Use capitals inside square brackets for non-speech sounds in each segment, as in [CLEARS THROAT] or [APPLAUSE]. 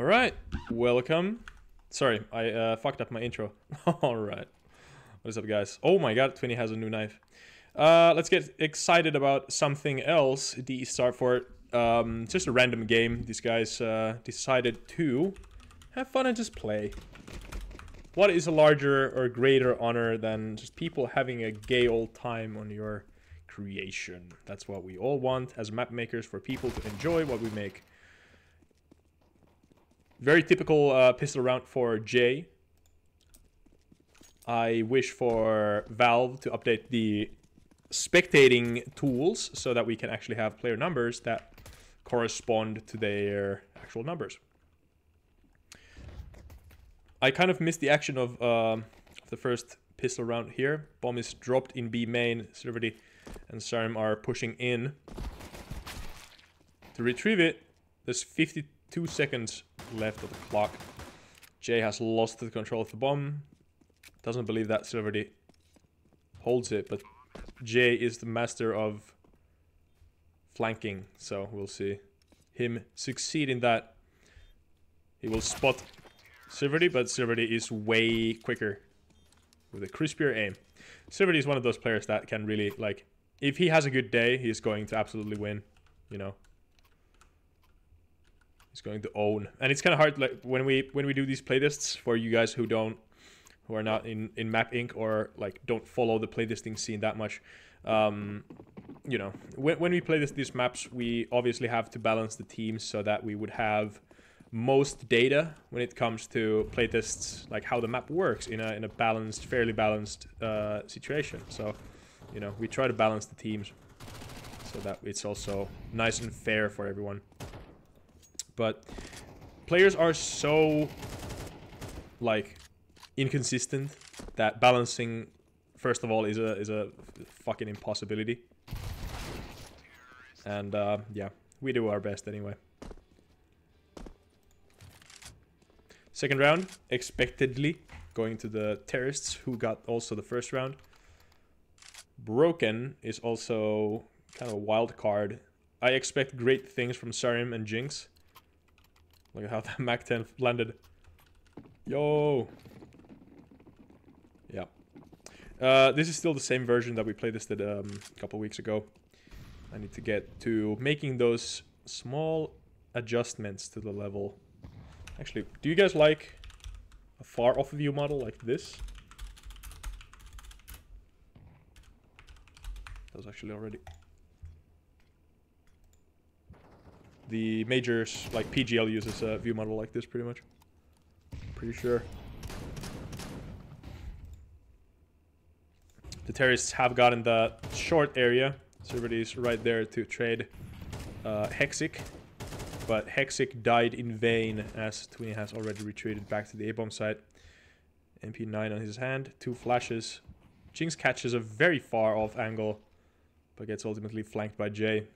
Alright, welcome. Sorry, I uh, fucked up my intro. [LAUGHS] Alright. What is up, guys? Oh my god, Twinny has a new knife. Uh, let's get excited about something else. For it. Um, just a random game. These guys uh, decided to have fun and just play. What is a larger or greater honor than just people having a gay old time on your creation? That's what we all want as map makers for people to enjoy what we make. Very typical uh, pistol round for Jay. I wish for Valve to update the spectating tools so that we can actually have player numbers that correspond to their actual numbers. I kind of missed the action of uh, the first pistol round here. Bomb is dropped in B main. Servady and Sarm are pushing in. To retrieve it, there's 52 seconds left of the clock. Jay has lost the control of the bomb. Doesn't believe that Servady holds it, but Jay is the master of flanking, so we'll see him succeed in that. He will spot Silverdy, but Silverdy is way quicker with a crispier aim. Silverdy is one of those players that can really, like, if he has a good day, he's going to absolutely win, you know. He's going to own. And it's kind of hard, like, when we when we do these playlists, for you guys who don't, who are not in, in MapINK. or, like, don't follow the playlisting scene that much, um, you know, when, when we play this, these maps, we obviously have to balance the teams so that we would have most data when it comes to playtests, like how the map works in a in a balanced, fairly balanced uh, situation. So, you know, we try to balance the teams so that it's also nice and fair for everyone. But players are so like inconsistent that balancing first of all is a is a fucking impossibility. And uh, yeah, we do our best anyway. Second round, expectedly, going to the terrorists who got also the first round. Broken is also kind of a wild card. I expect great things from Sarim and Jinx. Look at how that [LAUGHS] Mac 10 landed. Yo! Yeah. Uh, this is still the same version that we played this um, a couple weeks ago. I need to get to making those small adjustments to the level Actually, do you guys like a far off view model like this? That was actually already. The majors, like PGL uses a view model like this pretty much. Pretty sure. The terrorists have gotten the short area. So everybody's right there to trade uh, Hexic but Hexic died in vain as Twinny has already retreated back to the A-bomb site. MP9 on his hand, two flashes. Jinx catches a very far off angle, but gets ultimately flanked by Jay.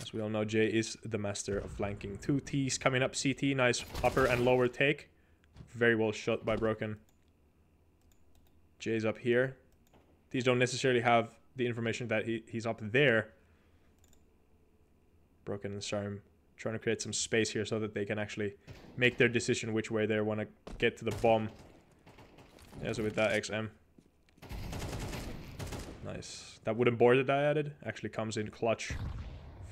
As we all know, Jay is the master of flanking. Two T's coming up CT, nice upper and lower take. Very well shot by Broken. Jay's up here. These don't necessarily have the information that he, he's up there. Broken and Sarm trying to create some space here so that they can actually make their decision which way they want to get to the bomb. Yeah, so with that XM. Nice. That wooden board that I added actually comes in clutch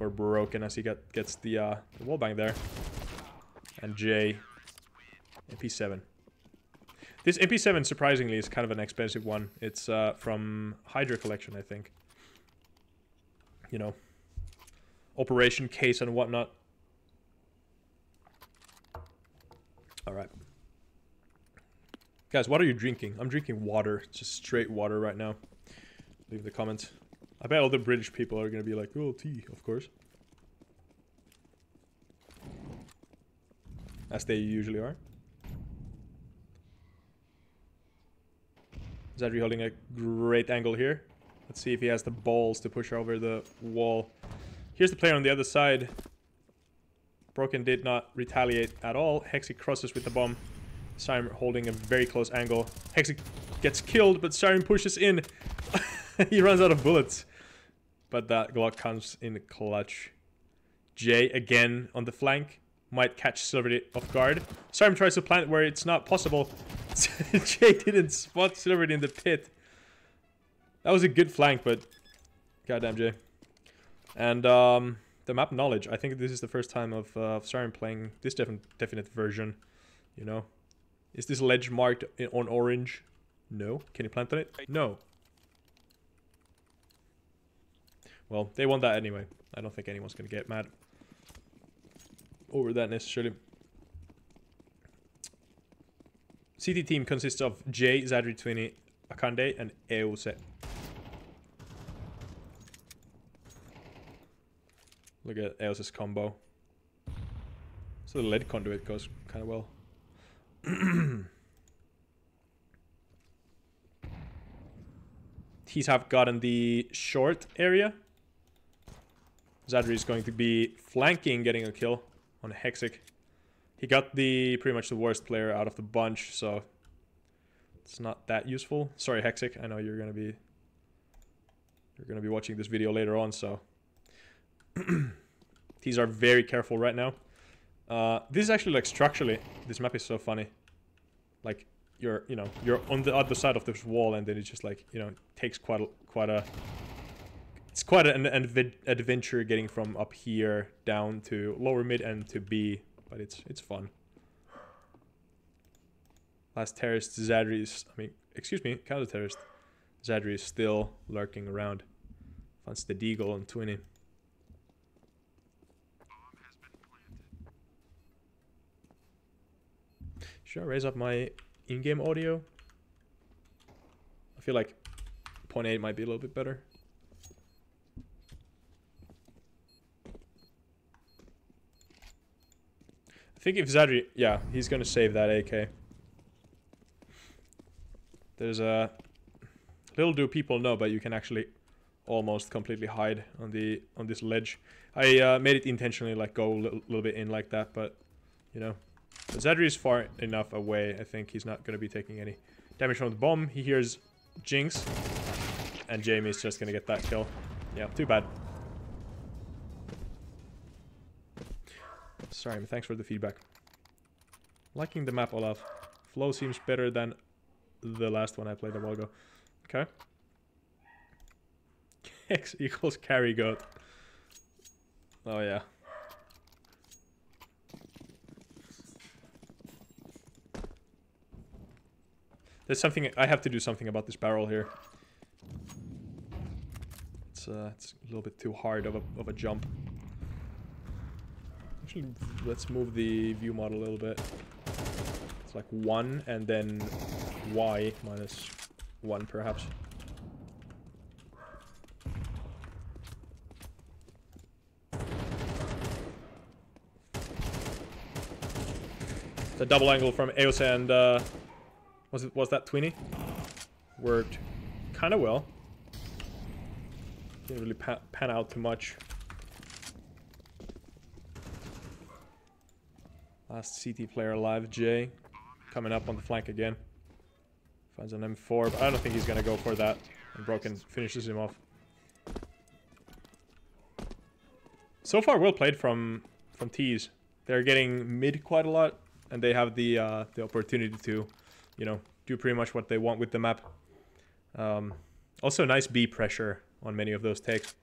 for Broken as he get, gets the, uh, the wallbang there. And J. MP7. This MP7, surprisingly, is kind of an expensive one. It's uh, from Hydra Collection, I think. You know, operation case and whatnot. All right. Guys, what are you drinking? I'm drinking water. Just straight water right now. Leave the comments. I bet all the British people are going to be like, oh, tea, of course. As they usually are. Zadri holding a great angle here. Let's see if he has the balls to push over the wall. Here's the player on the other side. Broken did not retaliate at all. Hexic crosses with the bomb. Siren holding a very close angle. Hexic gets killed, but Siren pushes in. [LAUGHS] he runs out of bullets. But that Glock comes in clutch. Jay again on the flank. might catch Silverty off guard. Sarm tries to plant where it's not possible. [LAUGHS] Jay didn't spot Silverty in the pit. That was a good flank, but goddamn Jay. And um, the map knowledge. I think this is the first time of, uh, of Siren playing this definite definite version. You know, is this ledge marked on orange? No. Can you plant on it? No. Well, they want that anyway. I don't think anyone's gonna get mad over that necessarily. CT team consists of J, Zadri 20, Akande, and Eose. Look at Eose's combo. So the lead conduit goes kind of well. [CLEARS THROAT] He's have gotten the short area. Zadri is going to be flanking, getting a kill on Hexic. He got the pretty much the worst player out of the bunch, so it's not that useful. Sorry, Hexic. I know you're gonna be you're gonna be watching this video later on, so [CLEARS THROAT] these are very careful right now. Uh, this is actually like structurally, this map is so funny. Like you're you know you're on the other side of this wall, and then it just like you know takes quite a, quite a it's quite an, an adventure getting from up here down to lower mid and to B, but it's it's fun. Last terrorist Zadri is, I mean, excuse me, counter terrorist. Zadri is still lurking around. Finds the Deagle and Twinny. Should I raise up my in-game audio? I feel like point 8 might be a little bit better. I think if Zadri... Yeah, he's gonna save that AK. There's a... Little do people know, but you can actually almost completely hide on the on this ledge. I uh, made it intentionally like go a little, little, bit in like that, but you know. Zadri is far enough away, I think he's not going to be taking any damage from the bomb. He hears Jinx, and Jamie's just going to get that kill. Yeah, too bad. Sorry, thanks for the feedback. Liking the map, Olaf. Flow seems better than the last one I played a while ago. Okay. [LAUGHS] X equals carry goat. Oh yeah. There's something I have to do something about this barrel here. It's uh, it's a little bit too hard of a of a jump. Actually, let's move the view model a little bit. It's like 1 and then y minus 1 perhaps. The double angle from Eos and uh, was it was that Twinny? Worked kind of well. Didn't really pan out too much. Last CT player alive, Jay. Coming up on the flank again. Finds an M4, but I don't think he's gonna go for that. And Broken finishes him off. So far, well played from from Tees. They're getting mid quite a lot, and they have the uh, the opportunity to, you know, do pretty much what they want with the map. Um, also, nice B pressure on many of those takes.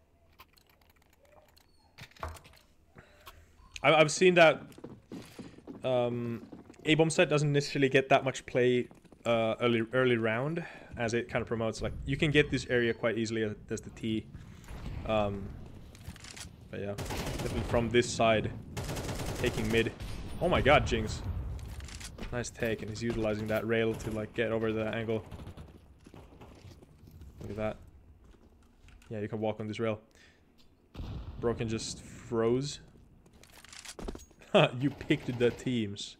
I've seen that um, A-bomb set doesn't necessarily get that much play uh, early early round, as it kind of promotes like you can get this area quite easily as the T. Um, but yeah, definitely from this side, taking mid. Oh my god, Jinx. Nice take, and he's utilizing that rail to like get over the angle. Look at that. Yeah, you can walk on this rail. Broken just froze. [LAUGHS] you picked the teams.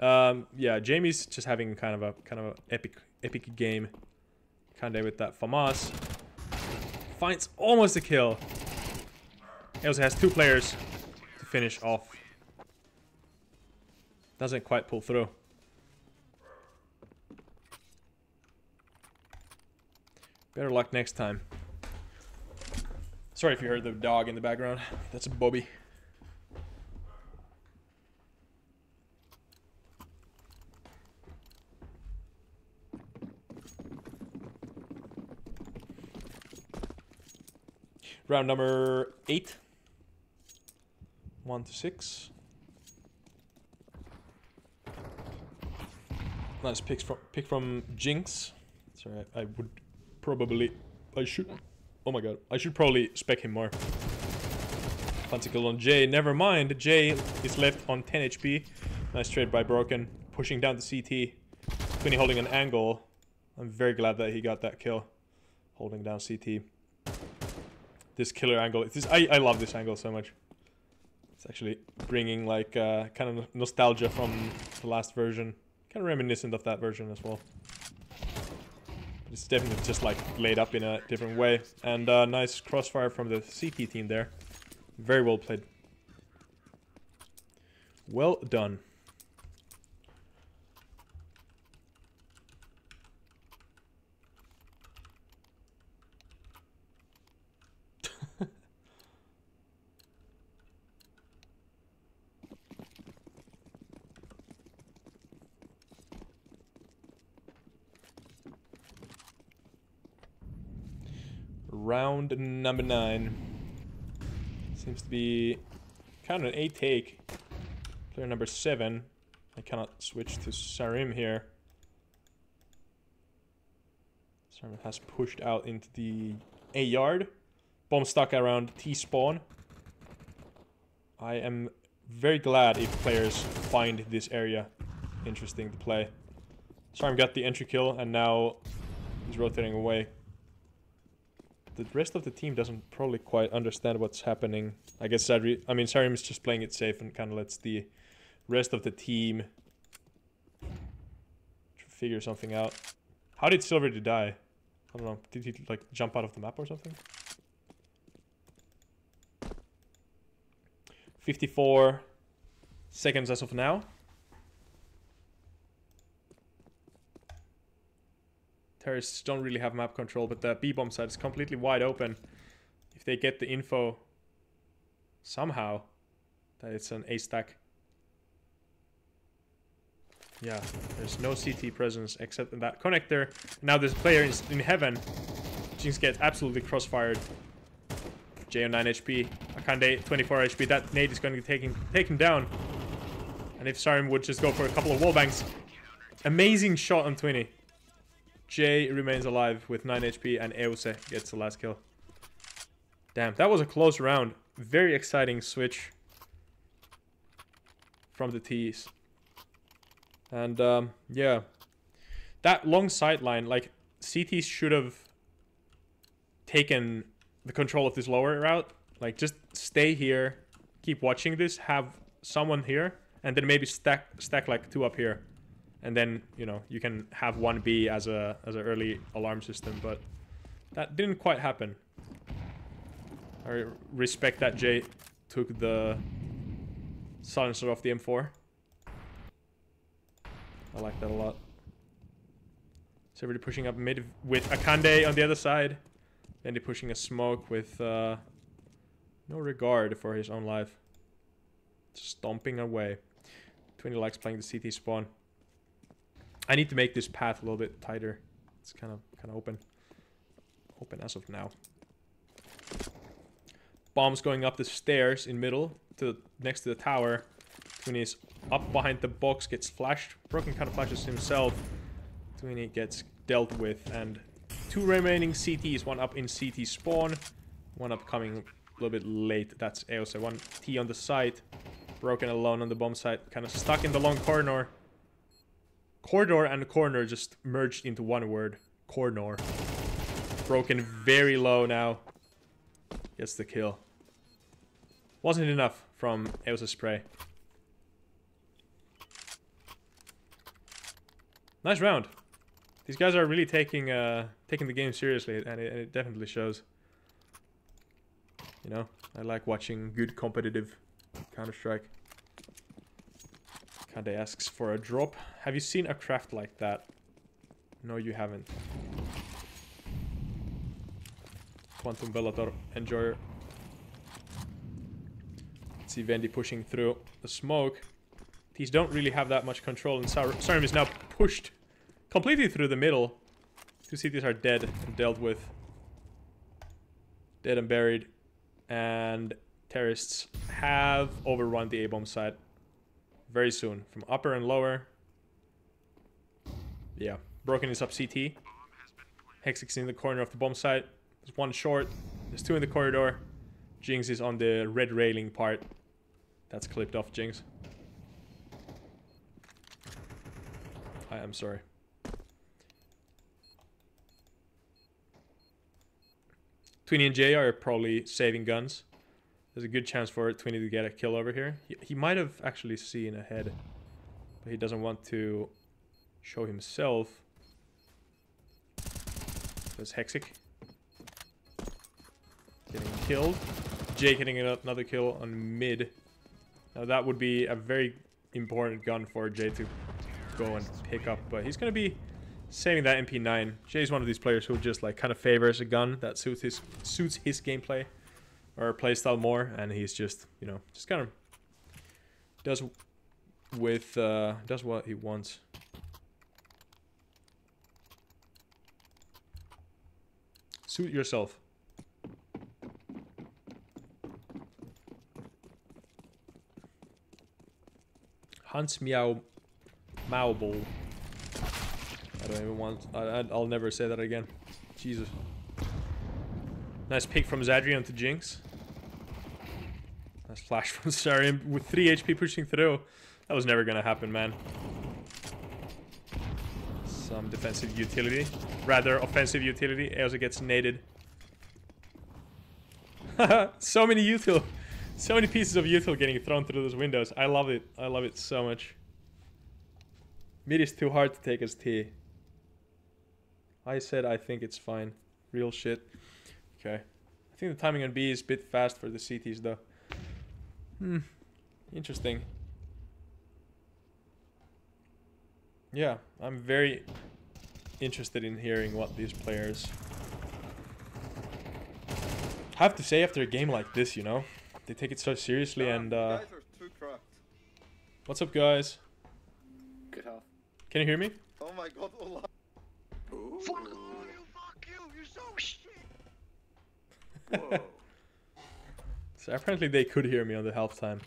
Um, yeah, Jamie's just having kind of a kind of a epic epic game. Kinda with that FAMAS. Finds almost a kill. He also has two players to finish off. Doesn't quite pull through. Better luck next time. Sorry if you heard the dog in the background. That's Bobby. Round number eight. One to six. Nice pick from pick from Jinx. Sorry, I, I would probably I should Oh my god, I should probably spec him more. Fancy on Jay. Never mind, Jay is left on 10 HP. Nice trade by Broken. Pushing down the CT. Twinny holding an angle. I'm very glad that he got that kill. Holding down CT. This killer angle. This I, I love this angle so much. It's actually bringing like uh, kind of nostalgia from the last version. Kind of reminiscent of that version as well. It's definitely just like laid up in a different way. And uh, nice crossfire from the CT team there. Very well played. Well done. Round number nine. Seems to be kind of an A take. Player number seven. I cannot switch to Sarim here. Sarim has pushed out into the A yard. Bomb stuck around T spawn. I am very glad if players find this area interesting to play. Sarim got the entry kill and now he's rotating away the rest of the team doesn't probably quite understand what's happening. I guess Sadri, I mean Sarim is just playing it safe and kind of lets the rest of the team figure something out. How did Silver die? I don't know. Did he like jump out of the map or something? 54 seconds as of now. Terrorists don't really have map control, but the B-bomb side is completely wide open. If they get the info somehow that it's an A-stack. Yeah, there's no CT presence except in that connector. Now this player is in heaven. Jinx gets absolutely crossfired. J on 9 HP. Akande 24 HP. That nade is going to be taken, take him down. And if Sarim would just go for a couple of wall bangs. Amazing shot on Twinny. Jay remains alive with 9 HP and Euse gets the last kill. Damn, that was a close round. Very exciting switch from the T's. And um, yeah, that long sideline, like CT should have taken the control of this lower route. Like just stay here, keep watching this, have someone here, and then maybe stack stack like two up here and then you know you can have one B as a as an early alarm system, but that didn't quite happen. I respect that Jay took the silencer off the M4. I like that a lot. So everybody pushing up mid with Akande on the other side. Then they pushing a smoke with uh, no regard for his own life. Stomping away. Twinny likes playing the CT spawn. I need to make this path a little bit tighter. It's kind of kind of open. Open as of now. Bombs going up the stairs in middle to next to the tower. Twinny is up behind the box, gets flashed. Broken kind of flashes himself. Twinny gets dealt with, and two remaining CTs. One up in CT spawn, one up coming a little bit late. That's Eose. One T on the side. Broken alone on the bomb site, kind of stuck in the long corner. Corridor and corner just merged into one word. Corner. Broken very low now. Gets the kill. Wasn't enough from Eusa Spray. Nice round. These guys are really taking uh, taking the game seriously, and it, and it definitely shows. You know, I like watching good competitive Counter-Strike. Kade asks for a drop. Have you seen a craft like that? No, you haven't. Quantum Bellator enjoy. Let's see Vendi pushing through the smoke. These don't really have that much control, and Sar Sarim is now pushed completely through the middle. Two cities are dead and dealt with. Dead and buried. And terrorists have overrun the A-bomb site very soon. From upper and lower. Yeah. Broken is up CT. Hexic's in the corner of the bomb site. There's one short. There's two in the corridor. Jinx is on the red railing part. That's clipped off Jinx. I am sorry. Twinny and Jay are probably saving guns. There's a good chance for Twinny to get a kill over here. He, he might have actually seen ahead. But he doesn't want to show himself. There's Hexic. Getting killed. Jay getting another kill on mid. Now that would be a very important gun for Jay to go and pick up. But he's going to be saving that MP9. Jay's one of these players who just like kind of favors a gun that suits his suits his gameplay or playstyle more, and he's just you know just kind of does with uh, does what he wants. Suit yourself. Hans Meow Mauble. I don't even want... I, I'll never say that again. Jesus. Nice pick from Zadrian to Jinx. Nice flash [LAUGHS] from Sarim with 3 HP pushing through. That was never gonna happen, man. Some defensive utility. Rather, offensive utility. It gets naded. [LAUGHS] so many util. So many pieces of util getting thrown through those windows. I love it. I love it so much. Mid is too hard to take as T. I said I think it's fine. Real shit. Okay. I think the timing on B is a bit fast for the CTs though. Hmm. Interesting. Yeah, I'm very interested in hearing what these players have to say after a game like this, you know? They take it so seriously and uh What's up guys? Good health. Can you hear me? Oh my god, Ola. So apparently they could hear me on the half time.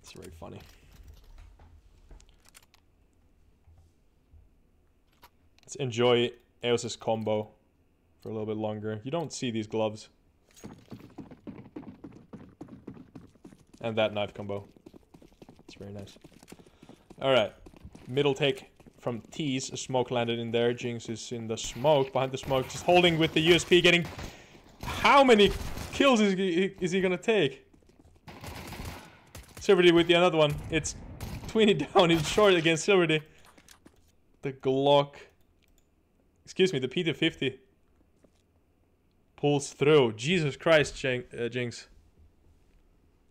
It's very funny. Let's enjoy Eos's combo for a little bit longer. You don't see these gloves. And that knife combo. It's very nice. Alright. Middle take from. A smoke landed in there. Jinx is in the smoke, behind the smoke, just holding with the USP, getting... How many kills is he, is he gonna take? Silverdy with the another one. It's 20 [LAUGHS] down in short against Silverdy. The Glock. Excuse me, the P250. Pulls through. Jesus Christ, uh, Jinx.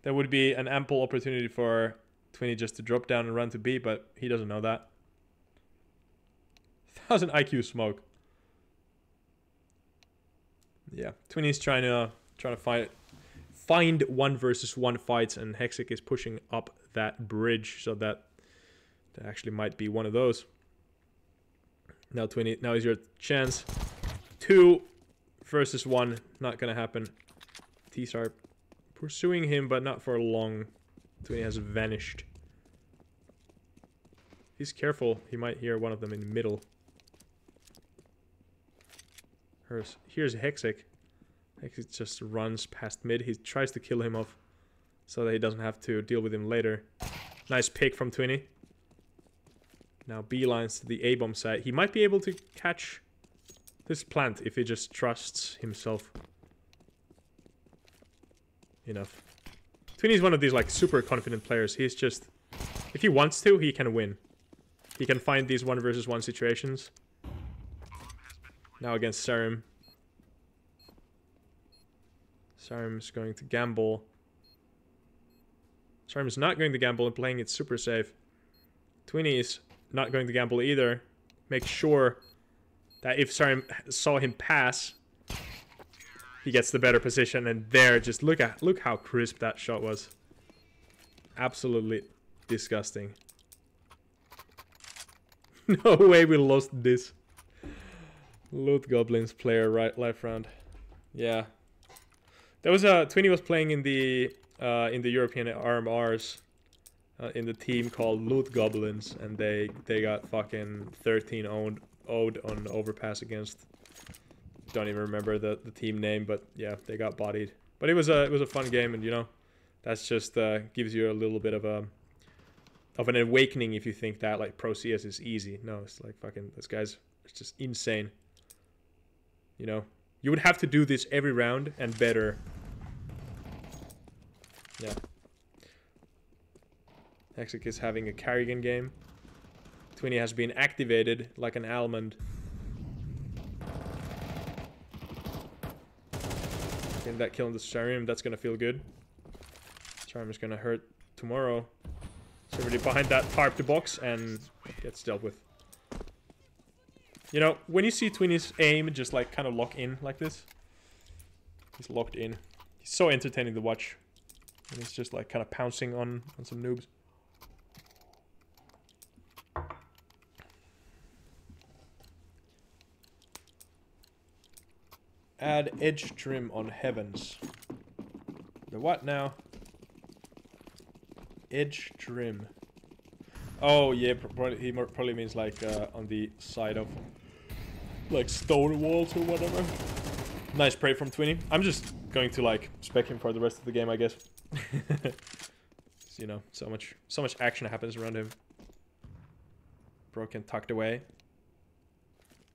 That would be an ample opportunity for 20 just to drop down and run to B, but he doesn't know that. [LAUGHS] 1000 IQ smoke. Yeah, 20 is trying to trying to find find one versus one fights, and Hexic is pushing up that bridge, so that that actually might be one of those. Now 20, now is your chance. Two versus one, not gonna happen. T-Star pursuing him, but not for long. 20 has vanished. He's careful, he might hear one of them in the middle. Here's, here's Hexic. Hexic just runs past mid. He tries to kill him off so that he doesn't have to deal with him later. Nice pick from Twinny. Now beelines to the A-bomb side. He might be able to catch this plant if he just trusts himself enough. Twinny's one of these like super confident players. He's just, if he wants to, he can win. He can find these one versus one situations. Now against Serum. Serum's going to gamble. Serum's not going to gamble and playing it super safe. Twinny is not going to gamble either. Make sure that if Sarim saw him pass, he gets the better position. And there, just look at look how crisp that shot was. Absolutely disgusting. [LAUGHS] no way we lost this. Loot Goblins player right life round. Yeah. There was a Twinny was playing in the uh, in the European RMRs uh, in the team called Loot Goblins, and they they got fucking 13 owned owed on overpass against. Don't even remember the the team name, but yeah, they got bodied. But it was a it was a fun game, and you know, that's just uh, gives you a little bit of a of an awakening if you think that like pro CS is easy. No, it's like fucking this guy's it's just insane. You know, you would have to do this every round and better. Yeah. Hexic is having a Carrigan game. Twinny has been activated like an almond. Getting that kill on the Starium, that's gonna feel good. Starium is gonna hurt tomorrow. Somebody behind that tarp the box and gets dealt with. You know, when you see Twinny's aim just like kind of lock in like this, he's locked in. He's so entertaining to watch. And he's just like kind of pouncing on, on some noobs. Add edge trim on heavens. The what now? Edge trim. Oh yeah, probably, he probably means like uh, on the side of like stone walls or whatever. Nice spray from Twinny. I'm just going to like spec him for the rest of the game, I guess. [LAUGHS] you know, so much so much action happens around him. Broken tucked away.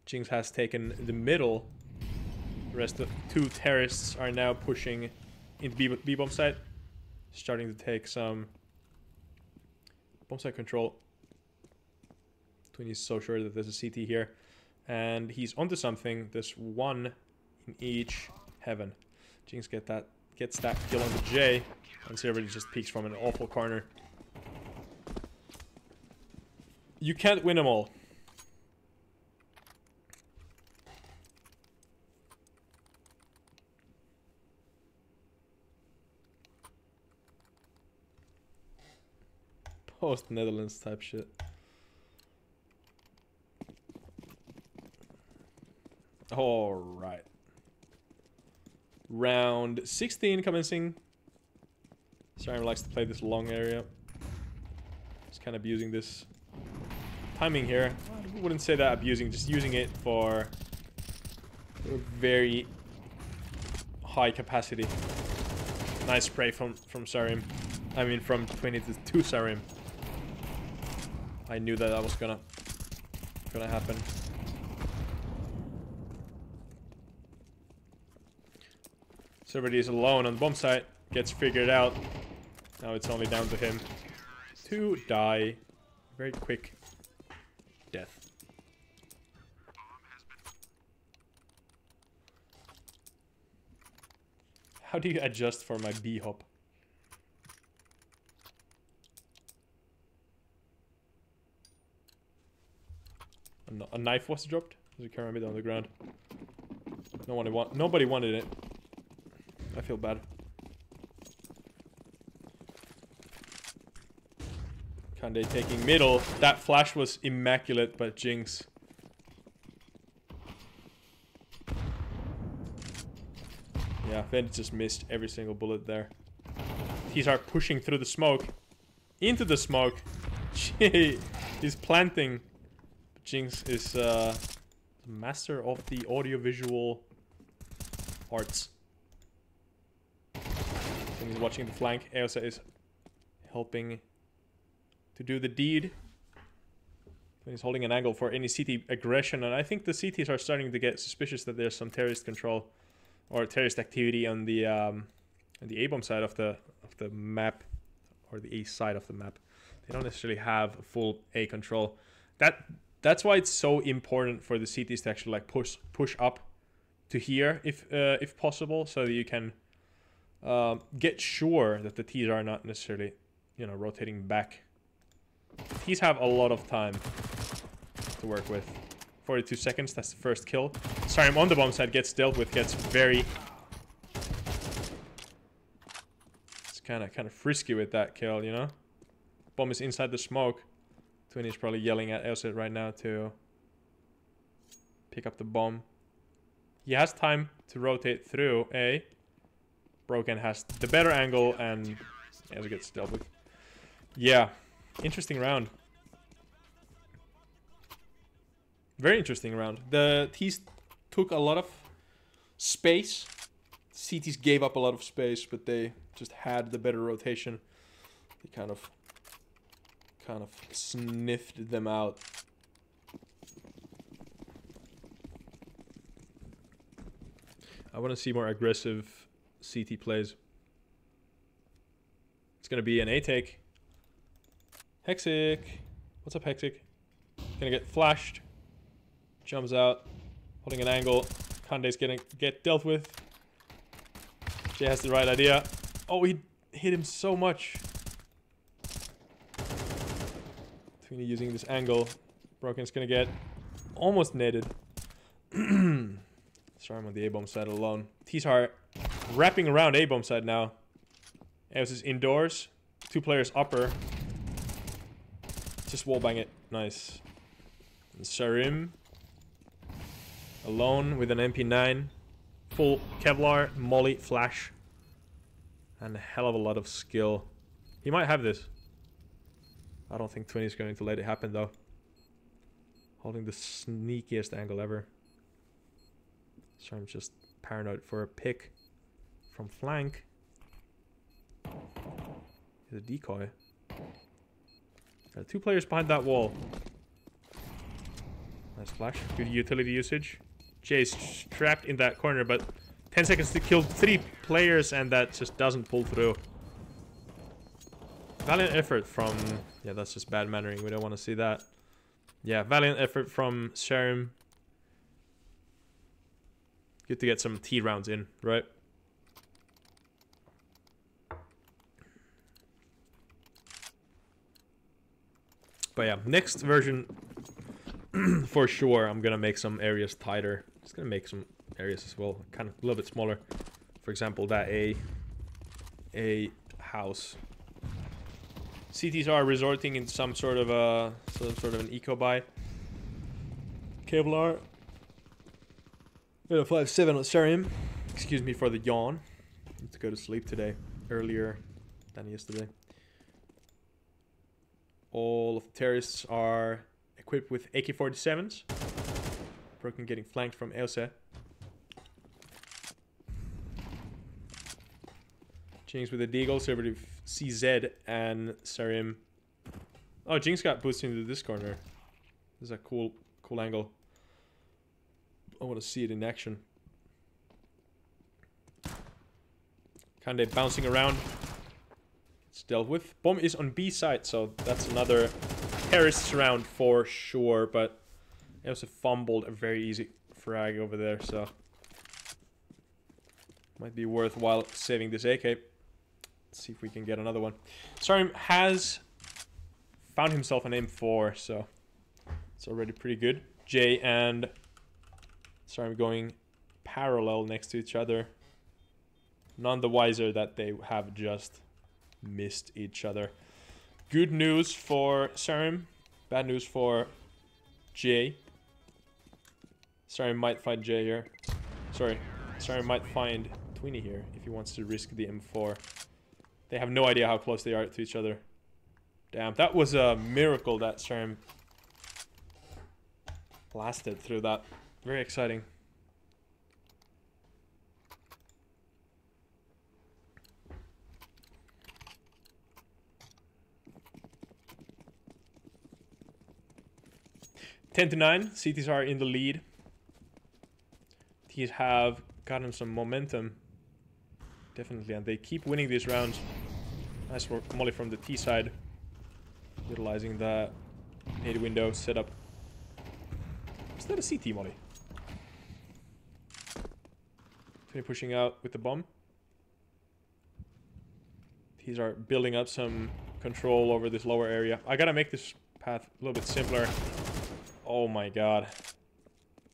Jinx has taken the middle. The rest of two terrorists are now pushing into B, B bomb site. Starting to take some bomb site control. Twinny's so sure that there's a CT here. And he's onto something. There's one in each heaven. Jinx get that gets that kill on the J. And Silverly just peeks from an awful corner. You can't win them all. Post Netherlands type shit. All right. Round 16 commencing. Siren likes to play this long area. He's kind of abusing this timing here. I wouldn't say that abusing, just using it for very high capacity. Nice spray from from Sarim. I mean from 20 to 2 Sarim. I knew that that was gonna gonna happen. Somebody is alone on the bomb site, gets figured out. Now it's only down to him to die. Very quick death. How do you adjust for my B hop? A, knife was dropped. There's a pyramid on the ground. No one. Nobody wanted it. I feel bad. Kande taking middle. That flash was immaculate, but Jinx. Yeah, Fendt just missed every single bullet there. He's are pushing through the smoke. Into the smoke. [LAUGHS] Gee, he's planting. Jinx is uh, master of the audiovisual arts. And he's watching the flank. Eosa is helping to do the deed. And he's holding an angle for any CT aggression, and I think the CTs are starting to get suspicious that there's some terrorist control or terrorist activity on the um, on the A bomb side of the of the map or the A side of the map. They don't necessarily have full A control. That that's why it's so important for the CTs to actually like push push up to here if uh, if possible, so that you can um, get sure that the T's are not necessarily you know rotating back. T's have a lot of time to work with. 42 seconds, that's the first kill. Sorry, I'm on the bomb side, gets dealt with, gets very... It's kind of kind of frisky with that kill, you know? Bomb is inside the smoke. Twin is probably yelling at Elset right now to pick up the bomb. He has time to rotate through A. Broken has the better angle and as it gets dealt with. Yeah, interesting round. Very interesting round. The T's took a lot of space. CTs gave up a lot of space, but they just had the better rotation. They kind of kind of sniffed them out. I want to see more aggressive CT plays. It's gonna be an A take. Hexic. What's up, Hexic? Gonna get flashed. Jumps out. Holding an angle. Kande's gonna get dealt with. Jay has the right idea. Oh, he hit him so much. Twinny using this angle. Broken's gonna get almost [CLEARS THROAT] I'm on the A-bomb side alone. T-Sar wrapping around A-bomb side now. Eos is indoors. Two players upper. Just wallbang it. Nice. And Sarim. Alone with an MP9. Full Kevlar, Molly, Flash. And a hell of a lot of skill. He might have this. I don't think 20 is going to let it happen though. Holding the sneakiest angle ever. So I'm just paranoid for a pick from flank. He's a decoy. Got two players behind that wall. Nice flash. Good utility usage. Jay's trapped in that corner, but 10 seconds to kill three players and that just doesn't pull through. Valiant effort from... Yeah, that's just bad mannering. We don't want to see that. Yeah, valiant effort from Sharim. Good to get some T rounds in, right? But yeah, next version, [CLEARS THROAT] for sure, I'm gonna make some areas tighter. Just gonna make some areas as well, kind of a little bit smaller. For example, that A, A house. CTs are resorting in some sort of a, some sort of an eco buy. Kevlar. Got a 5-7 on Serum. Excuse me for the yawn. Need to go to sleep today, earlier than yesterday. All of the terrorists are equipped with AK-47s. Broken getting flanked from Eose. Jinx with the Deagle, Conservative CZ, and Sarim. Oh, Jinx got boosted into this corner. This is a cool, cool angle. I want to see it in action. Kinda bouncing around. Dealt with. Bomb is on B side, so that's another terrorist round for sure, but it also fumbled a very easy frag over there, so might be worthwhile saving this AK. Let's see if we can get another one. Sarim has found himself an M4, so it's already pretty good. Jay and Sarim going parallel next to each other. None the wiser that they have just missed each other. Good news for Sarim. Bad news for Jay. Sarim might find Jay here. Sorry. Sarim might find Twinny here if he wants to risk the M4. They have no idea how close they are to each other. Damn, that was a miracle that Sarim blasted through that. Very exciting. Ten to nine. CTs are in the lead. These have gotten some momentum, definitely, and they keep winning these rounds. Nice work, Molly from the T side, utilizing the nade window setup. Is that a CT Molly? Finny pushing out with the bomb. These are building up some control over this lower area. I gotta make this path a little bit simpler. Oh my god.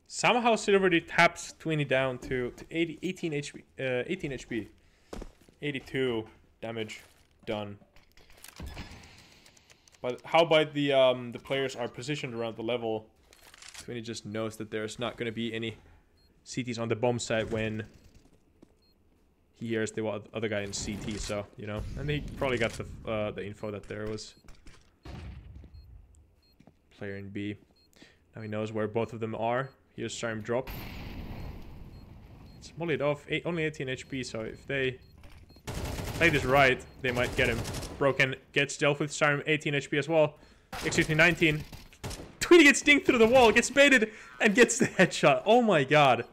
Somehow Silverdy taps 20 down to, to 80, 18 HP, uh, 18 HP. 82 damage done. But how about the um, the players are positioned around the level? 20 just knows that there's not going to be any CTs on the bomb side when he hears the other guy in CT, so you know, and he probably got the uh, the info that there was player in B. Now he knows where both of them are. Here's Sarm drop. It's mollied off. Eight, only 18 HP, so if they play this right, they might get him. Broken gets dealt with. Sarm 18 HP as well. Excuse me, 19. Twinny gets dinged through the wall, gets baited, and gets the [LAUGHS] headshot. Oh my god.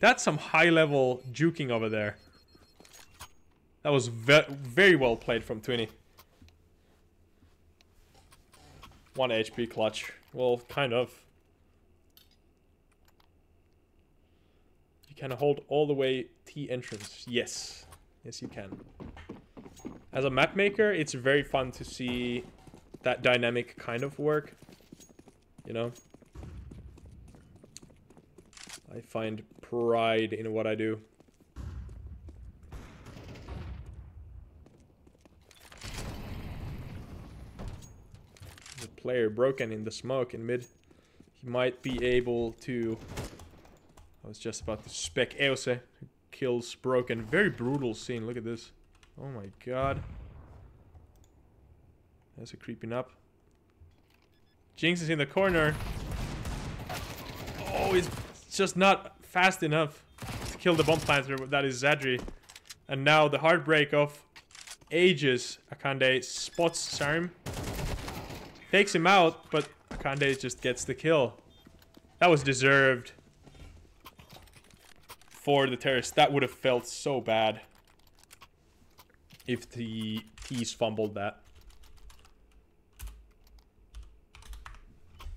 That's some high level juking over there. That was ve very well played from Twinny. One HP clutch. Well, kind of. You can hold all the way T entrance. Yes. Yes, you can. As a map maker, it's very fun to see that dynamic kind of work. You know? I find pride in what I do. The player broken in the smoke in mid. He might be able to... I was just about to spec Eose, eh? who kills broken. Very brutal scene, look at this. Oh my god. There's a creeping up. Jinx is in the corner. Oh, he's just not fast enough to kill the bomb planter. That is Zadri. And now the heartbreak of ages. Akande spots Sarim. Takes him out, but Akande just gets the kill. That was deserved. For the terrorists. That would have felt so bad. If the T's fumbled that.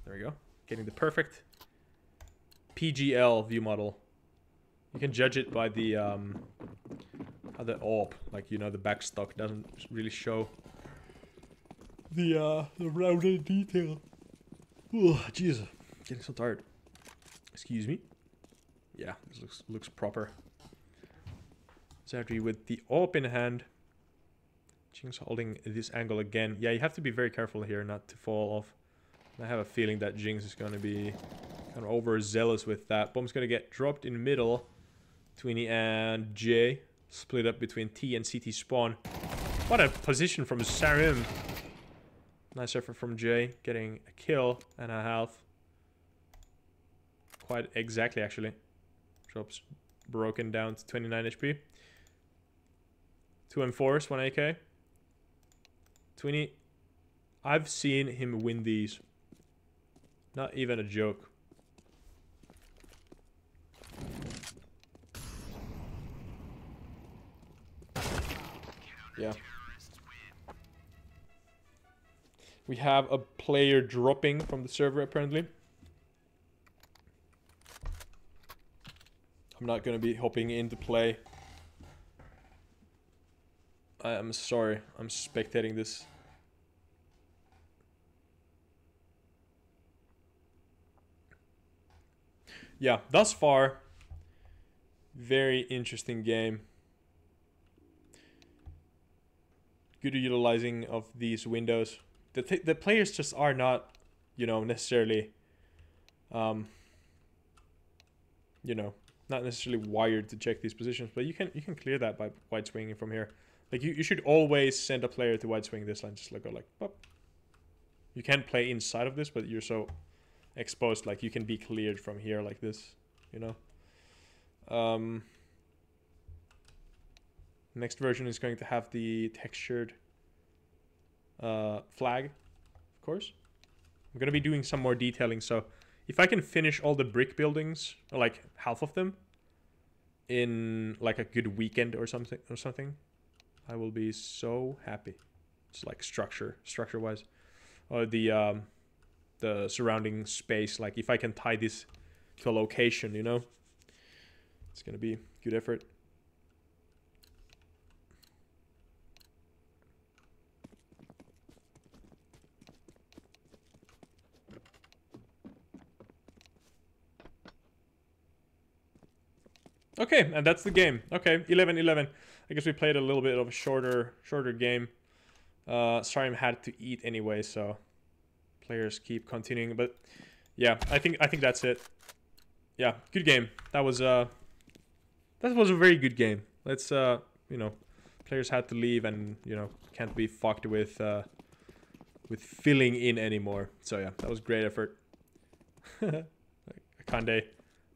There we go. Getting the perfect PGL view model. You can judge it by the um, the AWP, like you know, the backstock doesn't really show the uh, the rounded detail. Oh, jeez, getting so tired. Excuse me. Yeah, this looks looks proper. Zadri with the open hand. Jinx holding this angle again. Yeah, you have to be very careful here not to fall off. I have a feeling that Jinx is going to be kind of overzealous with that. Bomb's going to get dropped in middle. Twinny and J. Split up between T and CT spawn. What a position from Sarim. Nice effort from Jay, Getting a kill and a half. Quite exactly, actually. Drops broken down to 29 HP. 2 and 4s, 1 AK. Twinny. I've seen him win these. Not even a joke. Yeah. We have a player dropping from the server apparently. I'm not gonna be hopping into play. I am sorry, I'm spectating this. yeah, thus far, very interesting game. Good utilizing of these windows. The th the players just are not, you know, necessarily, um, you know, not necessarily wired to check these positions, but you can you can clear that by wide swinging from here. Like you, you should always send a player to wide swing this line, just like go like, Pop. You can play inside of this, but you're so exposed like you can be cleared from here like this you know um, next version is going to have the textured uh, flag of course I'm gonna be doing some more detailing so if I can finish all the brick buildings like half of them in like a good weekend or something or something I will be so happy it's like structure structure wise or the um, the surrounding space. Like if I can tie this to a location, you know, it's gonna be good effort. Okay, and that's the game. Okay, 11-11. I guess we played a little bit of a shorter, shorter game. Uh, Sarim had to eat anyway, so players keep continuing. But yeah, I think I think that's it. Yeah, good game. That was uh that was a very good game. Let's uh, you know, players had to leave and you know can't be fucked with uh, with filling in anymore. So yeah, that was great effort. [LAUGHS] Kande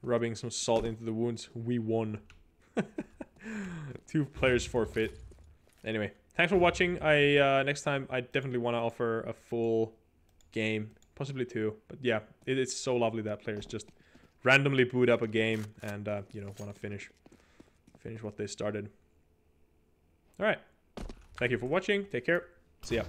rubbing some salt into the wounds. We won. [LAUGHS] Two players forfeit. Anyway, thanks for watching. I uh, next time I definitely want to offer a full game, possibly two. But yeah, it, it's so lovely that players just randomly boot up a game and uh, you know want to finish finish what they started. All right. Thank you for watching. Take care. See ya.